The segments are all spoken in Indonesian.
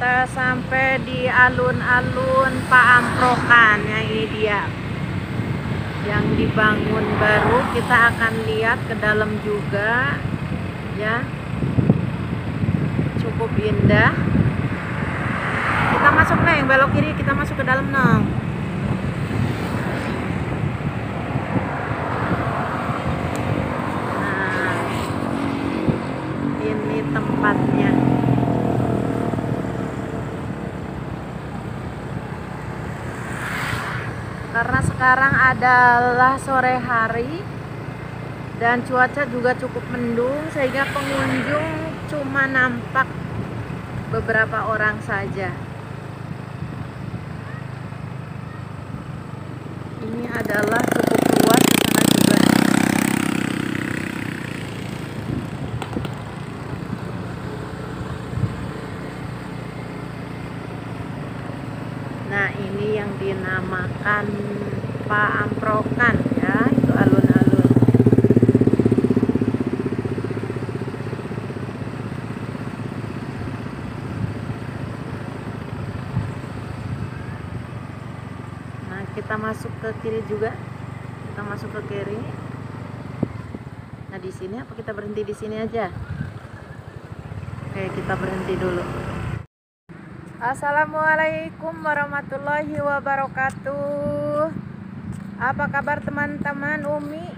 kita sampai di alun-alun Pak Amprokan. Ya, ini dia. Yang dibangun baru, kita akan lihat ke dalam juga. Ya. Cukup indah. Kita masuk neng, belok kiri kita masuk ke dalam neng. Nah, ini tempatnya. karena sekarang adalah sore hari dan cuaca juga cukup mendung sehingga pengunjung cuma nampak beberapa orang saja. Ini adalah cukup luas. Nah, ini yang dinamakan Pak Amprokan ya, itu alun-alun. Nah, kita masuk ke kiri juga. Kita masuk ke kiri. Nah, di sini apa kita berhenti di sini aja? Oke, kita berhenti dulu. Assalamualaikum warahmatullahi wabarakatuh. Apa kabar teman-teman Umi?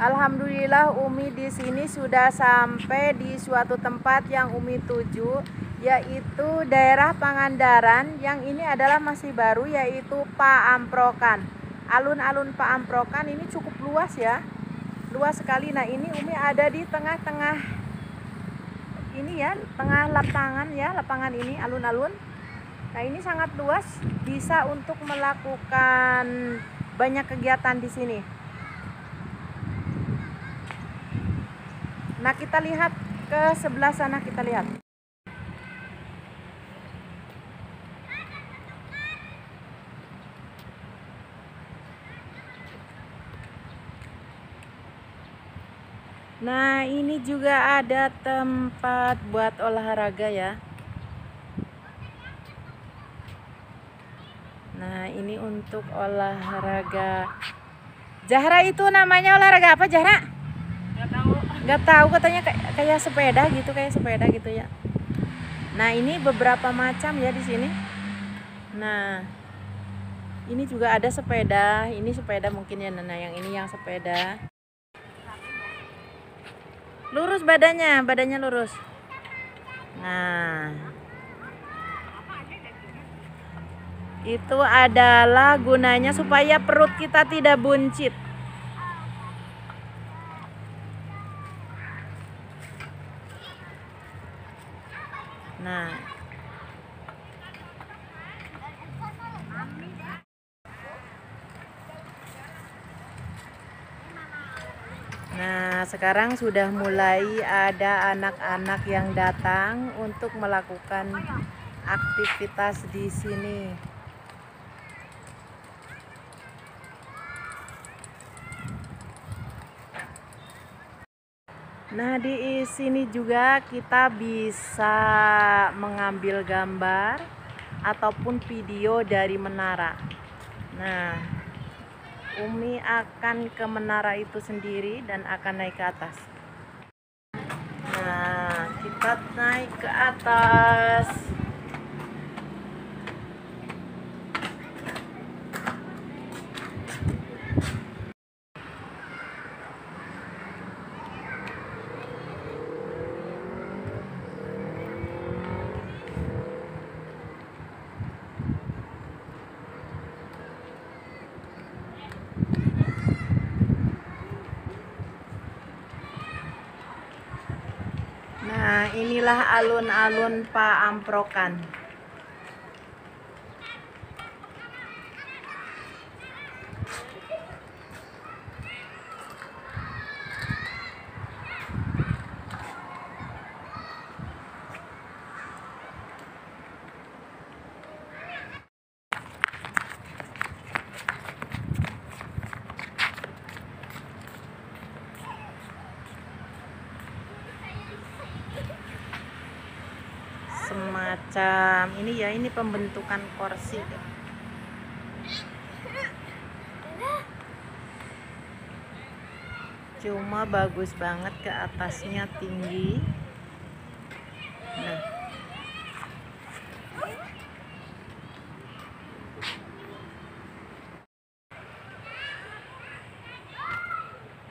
Alhamdulillah Umi di sini sudah sampai di suatu tempat yang Umi tuju yaitu daerah Pangandaran yang ini adalah masih baru yaitu Pak Amprokan. Alun-alun Pak Amprokan ini cukup luas ya. Luas sekali. Nah, ini Umi ada di tengah-tengah ini ya tengah lapangan ya lapangan ini alun-alun nah ini sangat luas bisa untuk melakukan banyak kegiatan di sini nah kita lihat ke sebelah sana kita lihat Nah, ini juga ada tempat buat olahraga ya. Nah, ini untuk olahraga. Zahra itu namanya olahraga apa, Zahra? Gak tahu. Gak tahu katanya kayak, kayak sepeda gitu, kayak sepeda gitu ya. Nah, ini beberapa macam ya di sini. Nah, ini juga ada sepeda. Ini sepeda mungkin ya, Nana. Yang ini yang sepeda. Lurus badannya, badannya lurus. Nah, itu adalah gunanya supaya perut kita tidak buncit. Nah, Nah, sekarang sudah mulai ada anak-anak yang datang untuk melakukan aktivitas di sini. Nah, di sini juga kita bisa mengambil gambar ataupun video dari menara. Nah, Umi akan ke menara itu sendiri dan akan naik ke atas. Nah, kita naik ke atas. Nah, inilah alun-alun Paamprokan. Semacam ini ya ini pembentukan kursi cuma bagus banget ke atasnya tinggi. Nah.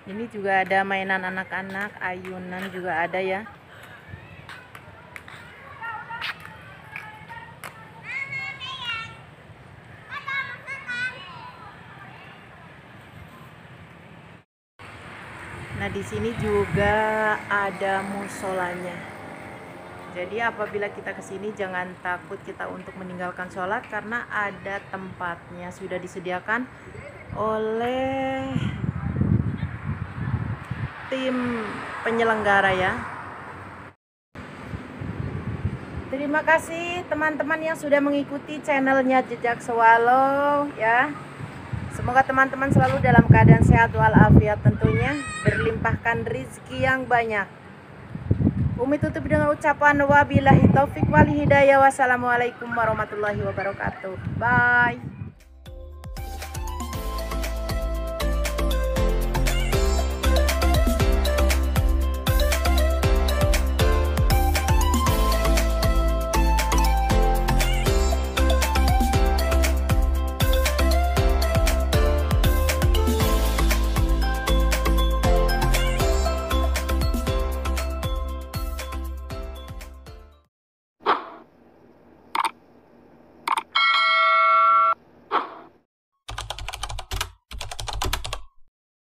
Ini juga ada mainan anak-anak ayunan juga ada ya Nah, di sini juga ada musolanya. Jadi apabila kita ke sini jangan takut kita untuk meninggalkan sholat karena ada tempatnya sudah disediakan oleh tim penyelenggara ya. Terima kasih teman-teman yang sudah mengikuti channelnya Jejak Sewalo ya. Semoga teman-teman selalu dalam keadaan sehat walafiat tentunya berlimpahkan rizki yang banyak. Umi tutup dengan ucapan wabillahi taufik wal hidayah wassalamualaikum warahmatullahi wabarakatuh. Bye.